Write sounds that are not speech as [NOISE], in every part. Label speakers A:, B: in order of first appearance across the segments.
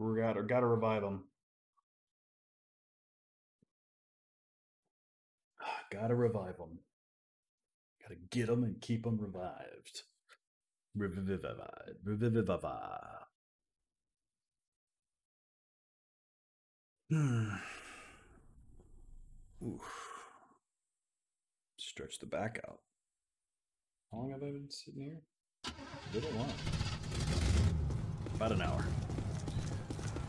A: We gotta gotta revive them. [SIGHS] Gotta revive them. Gotta get them and keep them revived. Revivify. [SIGHS] Hmm. Oof. Stretch the back out. How long have I been sitting here? A little long. About an hour.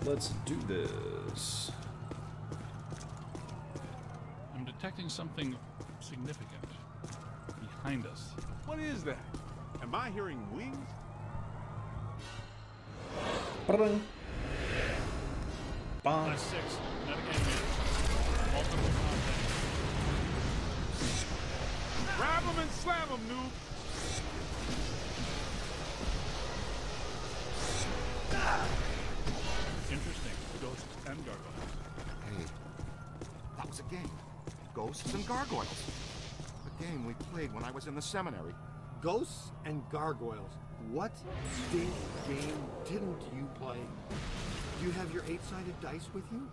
A: Let's do this.
B: I'm detecting something significant behind us.
C: What is that? Am I hearing wings?
A: Ba-ding. Bong.
B: Class 6, Multiple contact.
C: Grab them and slam them, noob!
B: Ghosts and Gargoyles.
D: A game we played when I was in the seminary.
E: Ghosts and gargoyles. What stink game didn't you play? Do you have your eight-sided dice with you?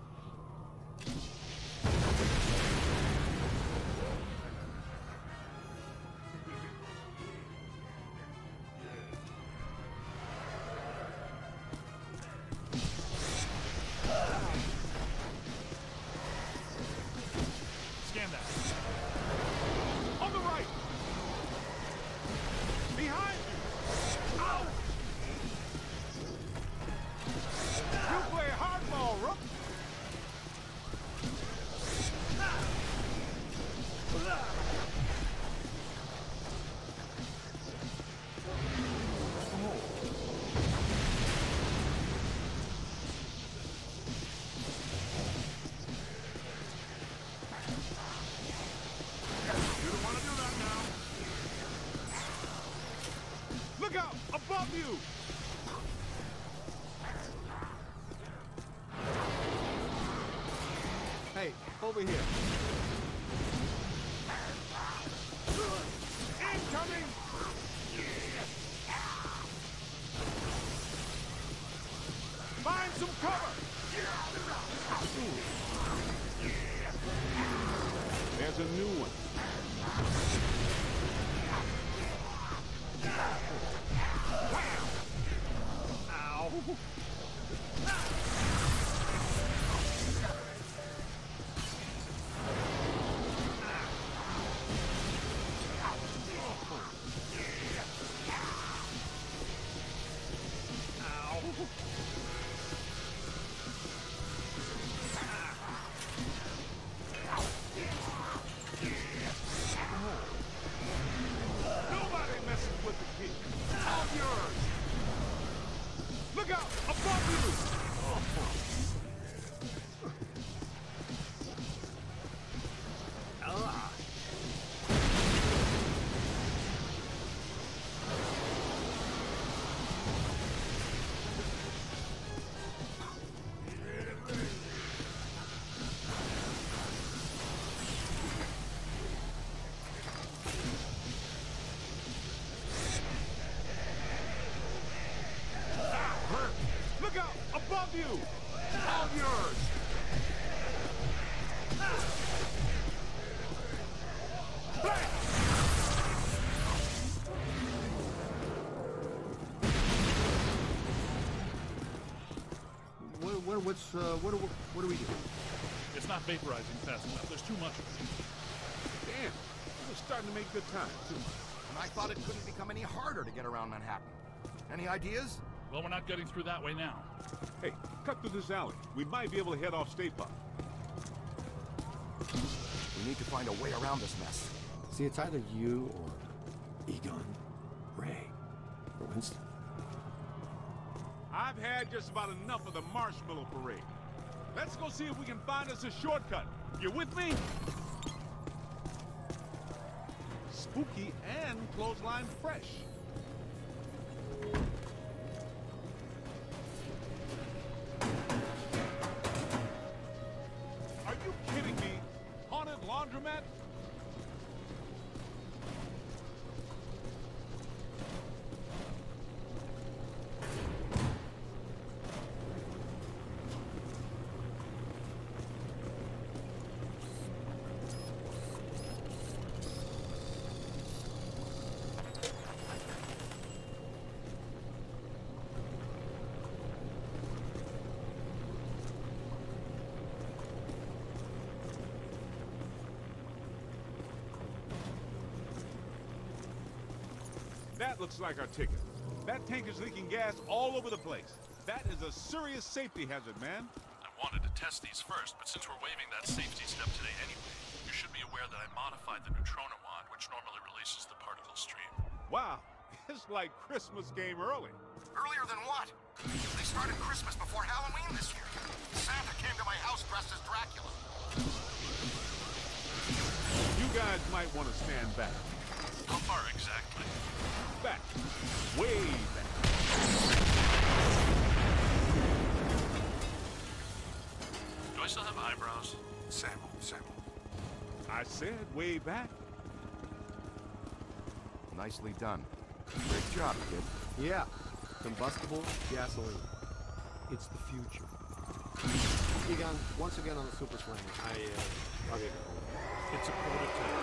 C: You!
E: Hey, over here.
C: Out! Above you! All yours! Blam!
E: What, what, what's, uh, what, do- what do we do?
B: It's not vaporizing fast enough. There's too much of it.
C: Damn, we're starting to make good time, too.
D: And I thought it couldn't become any harder to get around Manhattan. Any ideas?
B: Well, we're not getting through that way now.
C: Hey, cut through this alley. We might be able to head off Stay Puft.
D: We need to find a way around this mess.
E: See, it's either you or Egon, Ray, or Winston.
C: I've had just about enough of the marshmallow parade. Let's go see if we can find us a shortcut. You with me? Spooky and clothesline fresh. That looks like our ticket. That tank is leaking gas all over the place. That is a serious safety hazard, man.
F: I wanted to test these first, but since we're waiving that safety step today anyway, you should be aware that I modified the neutrona wand, which normally releases the particle stream.
C: Wow, [LAUGHS] it's like Christmas came early.
D: Earlier than what? They started Christmas before Halloween this year. Santa came to my house dressed as Dracula.
C: You guys might want to stand back.
F: How far exactly?
C: Back. Way back.
F: Do I still have eyebrows?
D: Sample, sample.
C: I said way back.
D: Nicely done. Great job, kid.
E: Yeah, combustible gasoline. It's the future. Egon, once again on the Super Slammer. I, uh, I'll get going.
B: It's a prototype.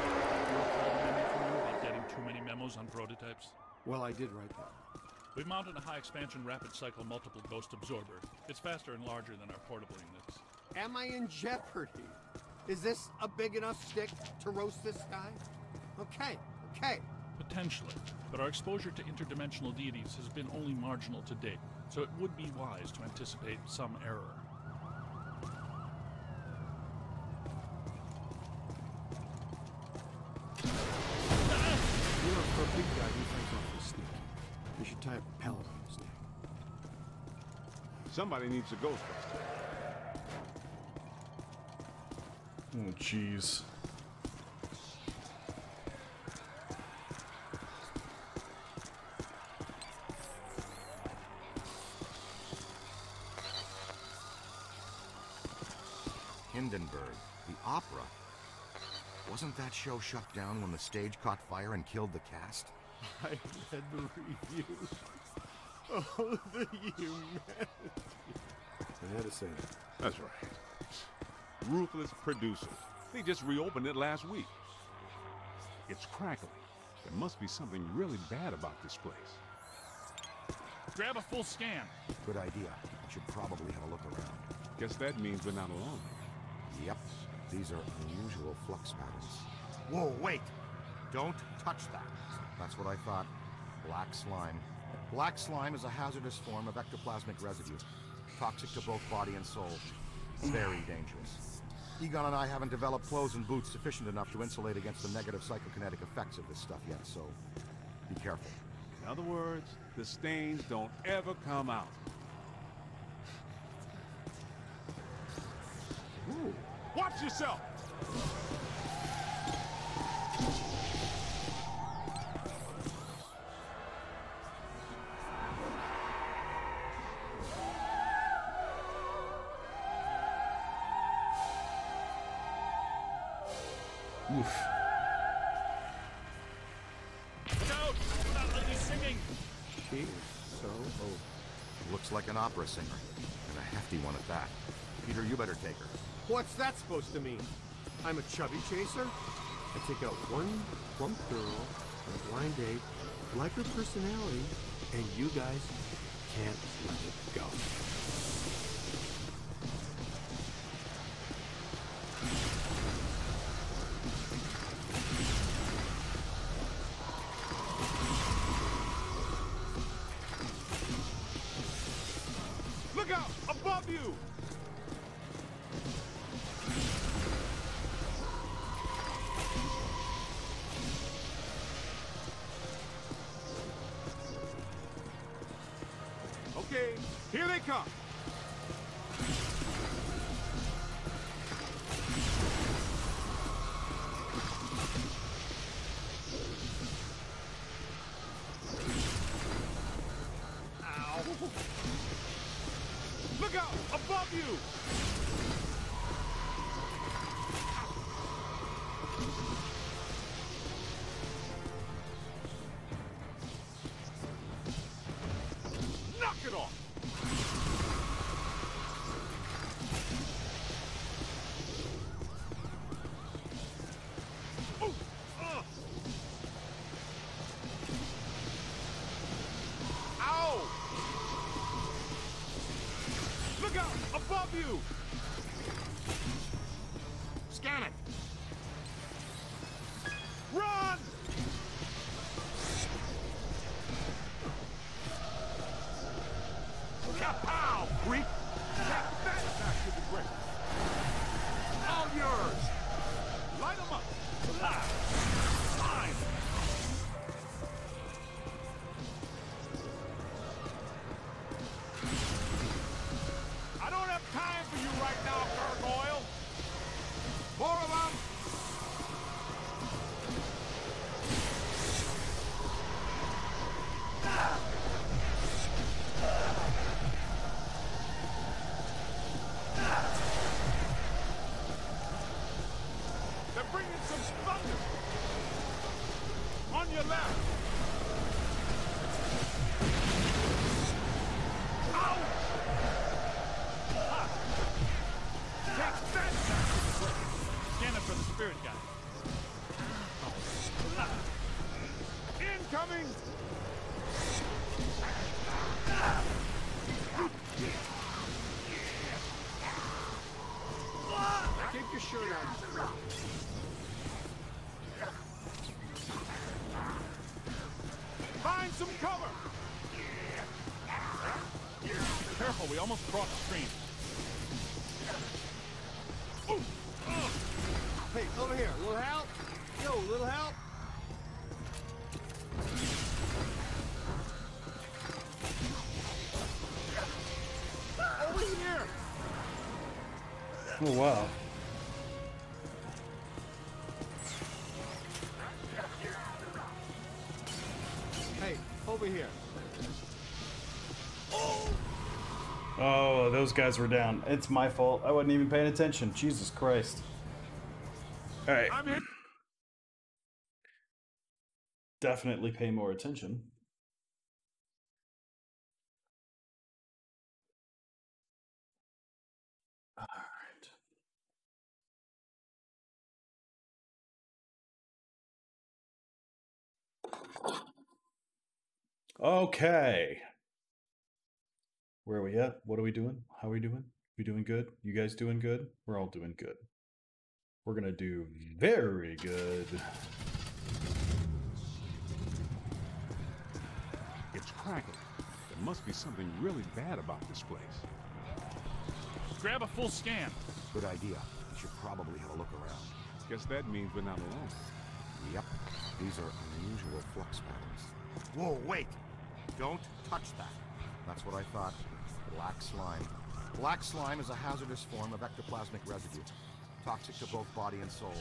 B: No problem from you about getting memos on prototypes?
E: Well, I did write that.
B: We've mounted a high expansion rapid cycle multiple ghost absorber. It's faster and larger than our portable units.
E: Am I in jeopardy? Is this a big enough stick to roast this guy? Okay, okay.
B: Potentially, but our exposure to interdimensional deities has been only marginal to date, so it would be wise to anticipate some error.
E: You know, for a big guy, he fights awfully sneaky. You should tie a pellet on his neck.
C: Somebody needs a Ghostbuster.
A: Oh, jeez.
D: Hindenburg, the opera. Wasn't that show shut down when the stage caught fire and killed the cast?
E: I read the reviews. Oh, the humanity. I had to say that.
C: That's right. Ruthless producers. They just reopened it last week. It's crackling. There must be something really bad about this place.
B: Grab a full scan.
D: Good idea. I should probably have a look around.
C: Guess that means we're not alone.
D: Yep, these are unusual flux patterns. Whoa, wait! Don't touch that. That's what I thought. Black slime. Black slime is a hazardous form of ectoplasmic residue. Toxic to both body and soul. Very dangerous. Egon and I haven't developed clothes and boots sufficient enough to insulate against the negative psychokinetic effects of this stuff yet, so be careful.
C: In other words, the stains don't ever come out. Ooh, watch yourself!
A: Oof.
B: Look out! That lady's singing!
E: She is so old.
D: Looks like an opera singer. And a hefty one at that. Peter, you better take her.
E: What's that supposed to mean? I'm a chubby chaser? I take out one plump girl on a blind date, like her personality, and you guys can't let it go.
C: Okay, here they come. Incoming!
E: Take your shirt out.
C: Find some cover!
B: Careful, we almost crossed stream.
A: Oh wow.
E: Hey, over here.
A: Oh, those guys were down. It's my fault. I wasn't even paying attention. Jesus Christ. All right. Definitely pay more attention. Okay. Where are we at? What are we doing? How are we doing? We doing good? You guys doing good? We're all doing good. We're gonna do very good.
C: It's crackling. There must be something really bad about this place.
B: Grab a full scan.
D: Good idea. We should probably have a look around.
C: Guess that means we're not alone.
D: Yep. These are unusual flux patterns. Whoa, wait! Don't touch that. That's what I thought. Black slime. Black slime is a hazardous form of ectoplasmic residue. Toxic to both body and soul.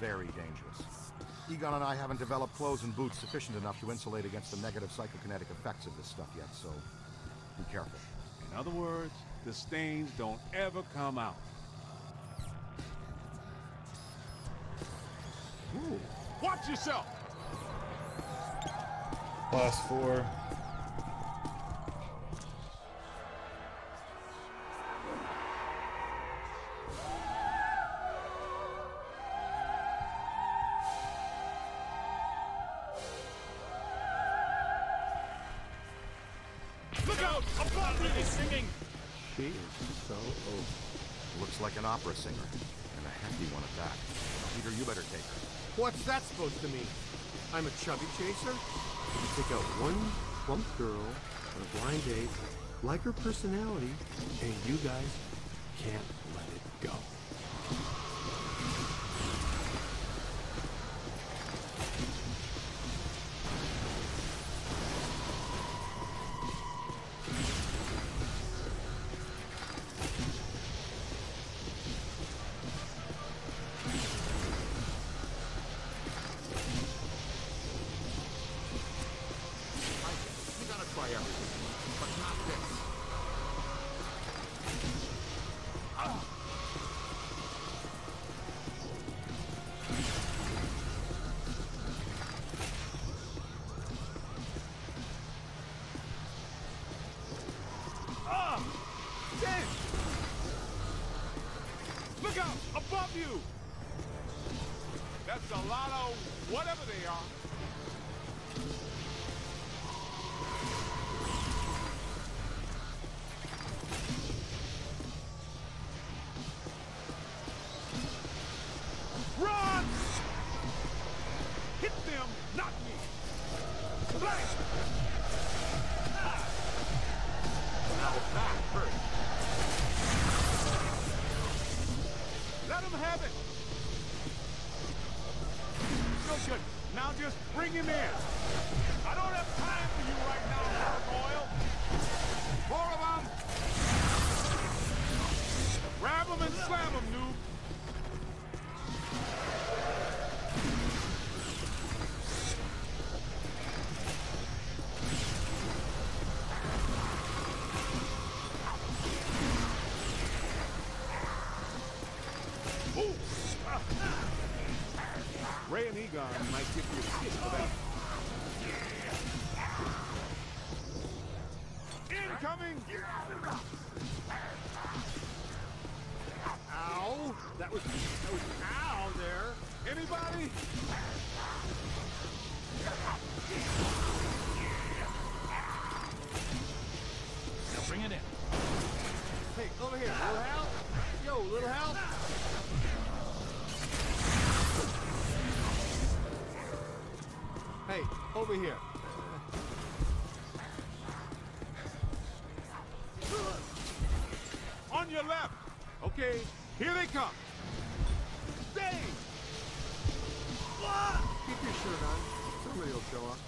D: Very dangerous. Egon and I haven't developed clothes and boots sufficient enough to insulate against the negative psychokinetic effects of this stuff yet, so be careful.
C: In other words, the stains don't ever come out. Ooh, watch yourself!
A: Class four.
C: Look out! Above
B: Really
C: me!
B: singing.
E: She is so old.
D: Looks like an opera singer, and a hefty one at that. Peter, you better take her.
E: What's that supposed to mean? I'm a chubby chaser? Take out one plump girl on a blind date, like her personality, and you guys can't let it go.
C: Bring him in. Ray and Egon might give you a kick for that. Incoming!
E: Ow! That was that was ow there.
C: Anybody?
B: Now bring it in.
E: Hey, over here, little Hal. Yo, little Hal. Over here.
C: On your left. Okay, here they come. Stay!
E: Keep your shirt on. Somebody will show up.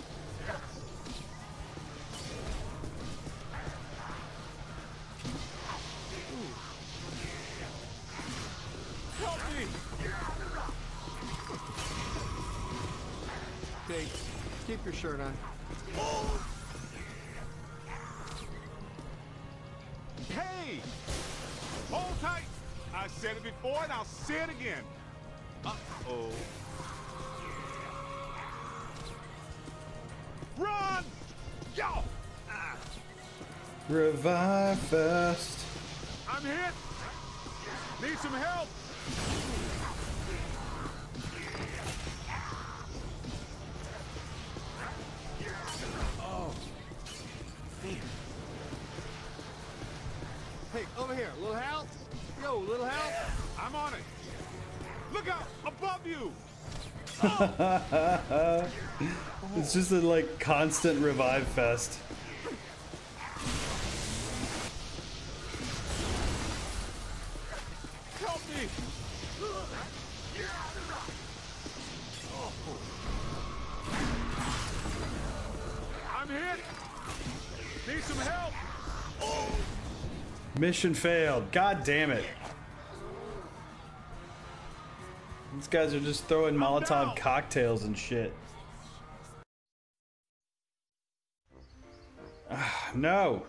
C: Help me!
E: Okay, keep your shirt on.
C: Hey! Hold tight! I said it before and I'll say it again. Uh-oh. Run! Go! Ah,
A: Revive first.
C: I'm hit! Need some help! Look out! Above you! [LAUGHS]
A: It's just a like constant revive fest.
C: Help me! I'm hit! Need some help!
A: Mission failed. God damn it. These guys are just throwing Molotov cocktails and shit. Ah, no.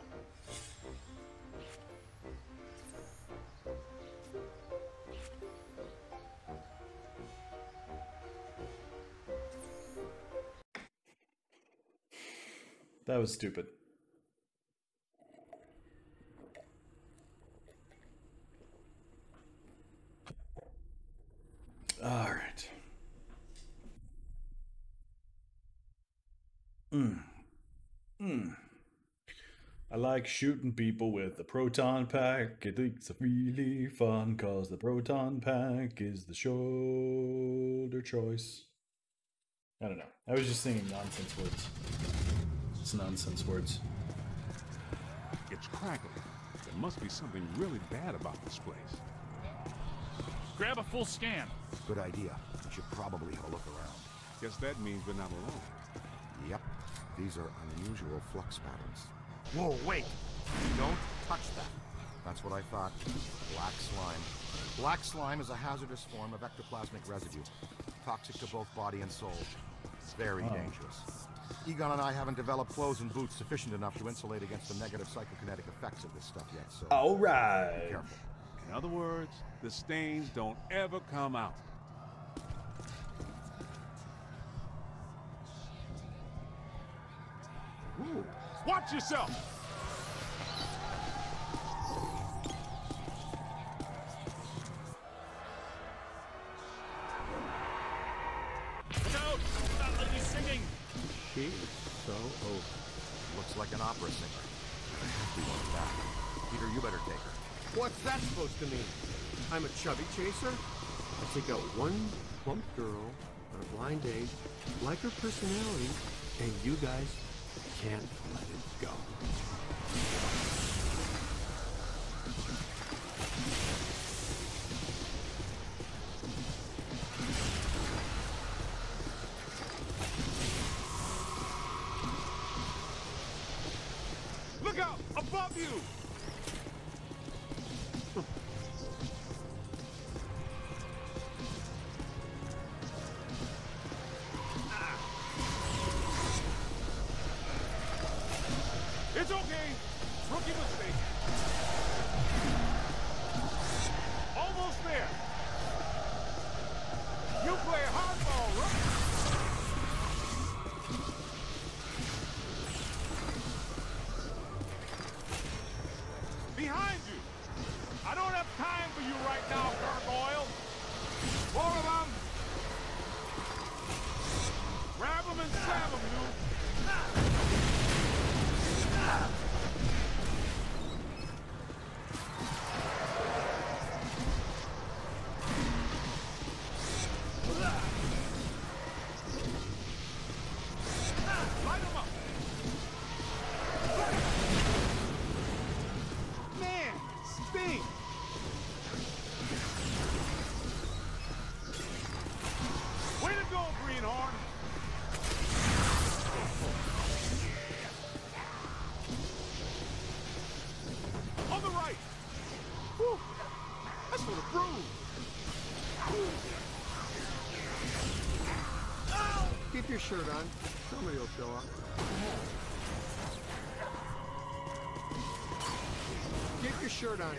A: That was stupid. All right. Mm. Mm. I like shooting people with the proton pack. I think it's really fun because the proton pack is the shoulder choice. I don't know. I was just singing nonsense words. It's nonsense words.
C: It's crackling. There must be something really bad about this place.
B: Grab a full scan.
D: Good idea. We should probably have a look around.
C: Guess that means we're not alone.
D: Yep. These are unusual flux patterns. Whoa, wait! Don't touch that. That's what I thought. Black slime. Black slime is a hazardous form of ectoplasmic residue. Toxic to both body and soul. Very dangerous. Egon and I haven't developed clothes and boots sufficient enough to insulate against the negative psychokinetic effects of this stuff yet, so
A: All right.
D: Be careful.
C: In other words, the stains don't ever come out. Ooh, watch yourself!
E: Supposed to mean? I'm a chubby chaser? I take out one plump girl on a blind date, like her personality, and you guys can't shirt on. Somebody will show up. Get your shirt on.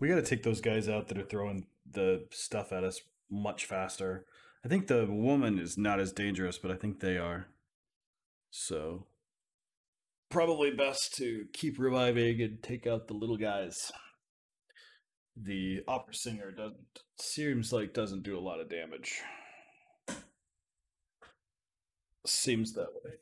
A: We got to take those guys out that are throwing the stuff at us much faster. I think the woman is not as dangerous, but I think they are. So, probably best to keep reviving and take out the little guys. The opera singer doesn't seems like doesn't do a lot of damage. Seems that way.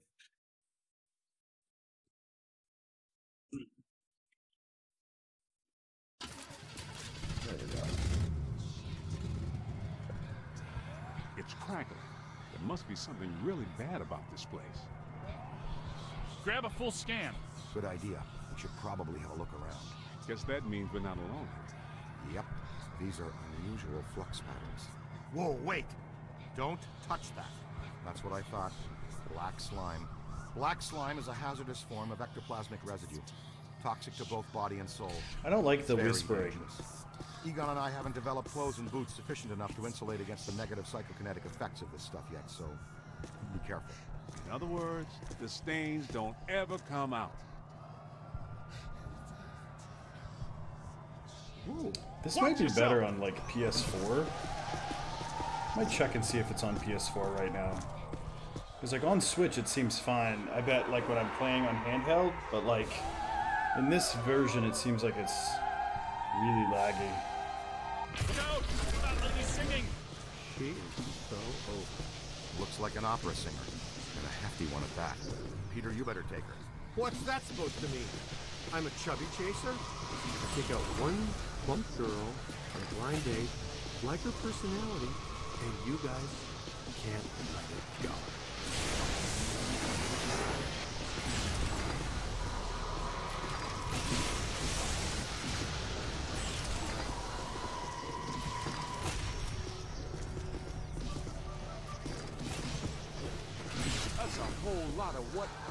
C: Crackling. There must be something really bad about this place.
B: Grab a full scan.
D: Good idea. We should probably have a look around.
C: Guess that means we're not alone.
D: Yep, these are unusual flux patterns. Whoa, wait! Don't touch that. That's what I thought. Black slime. Black slime is a hazardous form of ectoplasmic residue. Toxic to both body and soul.
A: I don't like the
D: Very
A: whispering.
D: dangerous. Egon and I haven't developed clothes and boots sufficient enough to insulate against the negative psychokinetic effects of this stuff yet, so be careful.
C: In other words, the stains don't ever come out.
A: This
C: Watch
A: might be
C: yourself.
A: better on like PS4. Might check and see if it's on PS4 right now. Because like on Switch it seems fine. I bet like when I'm playing on handheld, but like in this version it seems like it's really laggy.
B: Look out! That lady's singing!
E: She is so over.
D: Looks like an opera singer. And a hefty one at that. Peter, you better take her.
E: What's that supposed to mean? I'm a chubby chaser? I take out one plump girl on a blind date, like her personality, and you guys can't let it go.
C: Lot of whatever.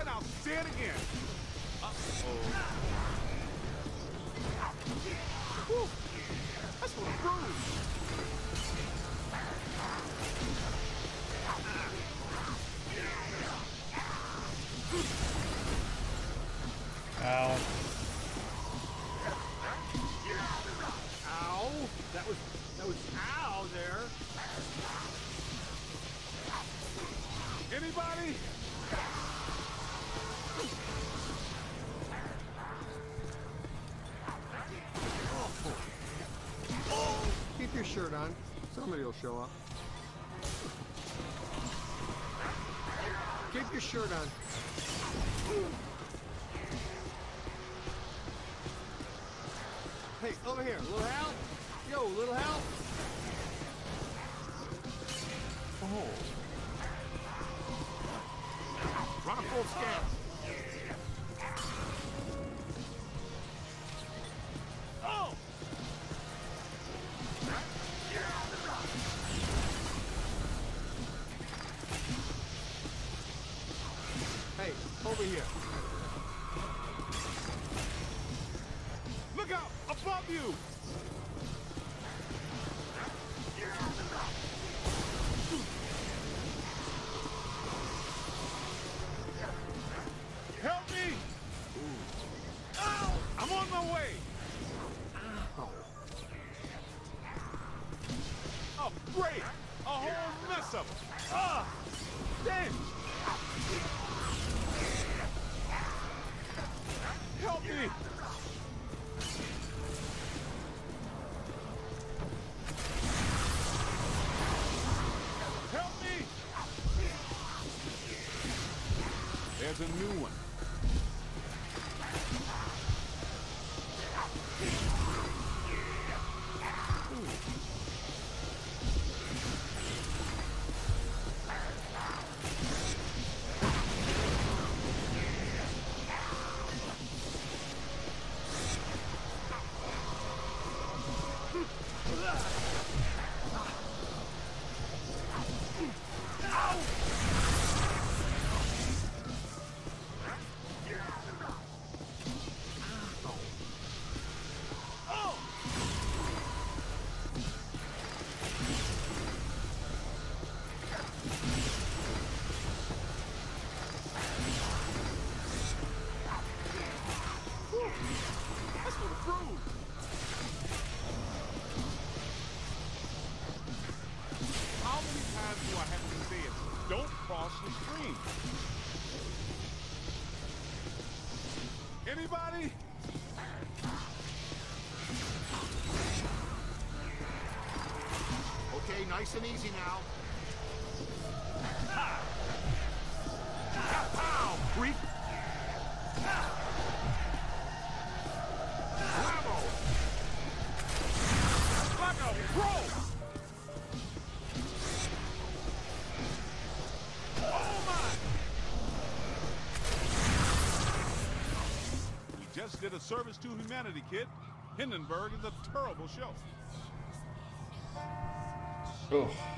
C: And I'll say it again. Uh-oh. That's the bruise.
E: Somebody will show up. Keep your shirt on. Hey, over here, little Hal. Yo, little Hal. Oh.
D: Run a full scan.
E: Here.
C: Look out! Above you! Help me! Help me! There's a new one.
D: Easy now. Pow, freak! Bravo!
C: Like a! Oh my! You just did a service to humanity, kid. Hindenburg is a terrible show.
A: Oh.